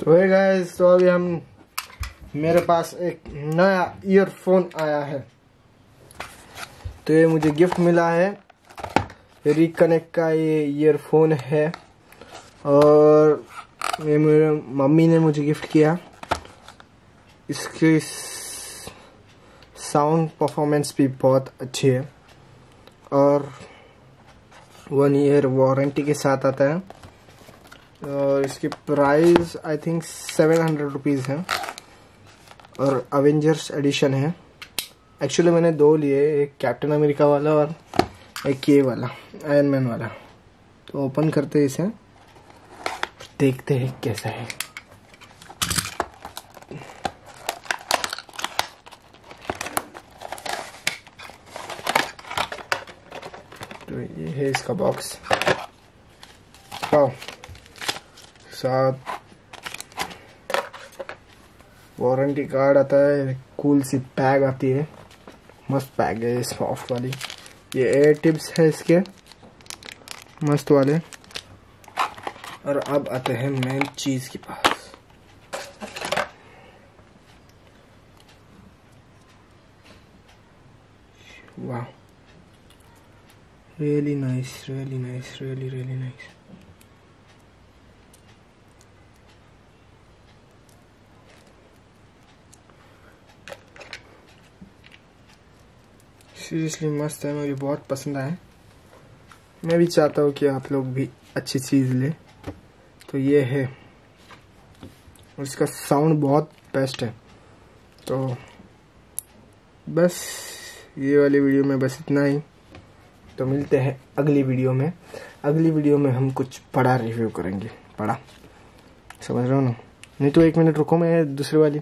तो है गाइस तो अभी हम, मेरे पास एक नया ईयरफोन आया है। तो ये मुझे गिफ्ट मिला है। रिकनेक्ट का ये ईयरफोन है। और ये मेरे मम्मी ने मुझे गिफ्ट किया। इसकी साउंड परफॉर्मेंस भी बहुत अच्छी है। और वन ईयर वारंटी के साथ आता है। और इसकी price I think seven hundred rupees है। और अवेंजर्स एडिशन है। एक्चुअली मैंने दो लिए एक कैप्टन अमेरिका वाला और एक ये वाला आयरन मैन वाला। तो ओपन करते हैं इसे। देखते हैं कैसा है। तो ये है इसका बॉक्स साथ। वारंटी कार्ड आता है कूल सी पैग आती है। मस्त पैग है सॉफ्ट वाली। ये एयर टिप्स है इसके। मस्त वाले। और अब आते हैं मेन चीज़ के पास। वाह। Really nice really nice really really nice seriously मस्त है, मुझे बहुत पसंद आए। मैं भी चाहता हूँ कि आप लोग भी अच्छी चीज़ लें। तो ये है। और इसका साउंड बहुत बेस्ट है। तो बस ये वाली वीडियो में बस इतना ही। तो मिलते हैं अगली वीडियो में। अगली वीडियो में हम कुछ बड़ा रिव्यू करेंगे। बड़ा। समझ रहे हो ना? नहीं तो एक मिनट रुको, मैं दूसरी वाली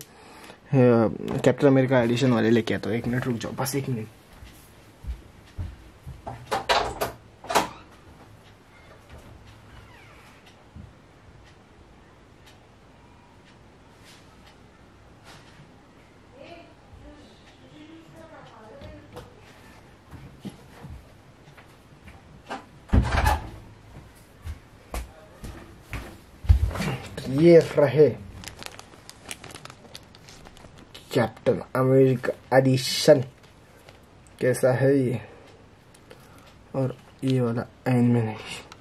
कैप्टन अमेरिका एडिशन वाले लेके आता हूँ। एक मिनट रुक जाओ, बस एक मिनट ये रहे कैप्टन अमेरिका एडिशन कैसा है ये? और ये वाला एनिमेशन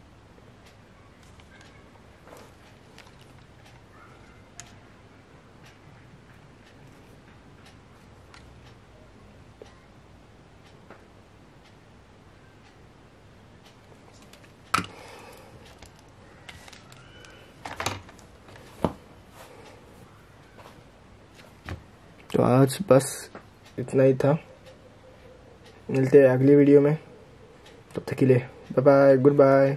तो आज बस इतना ही था। मिलते हैं अगली वीडियो में। तब तक के लिए बाय बाय गुड बाय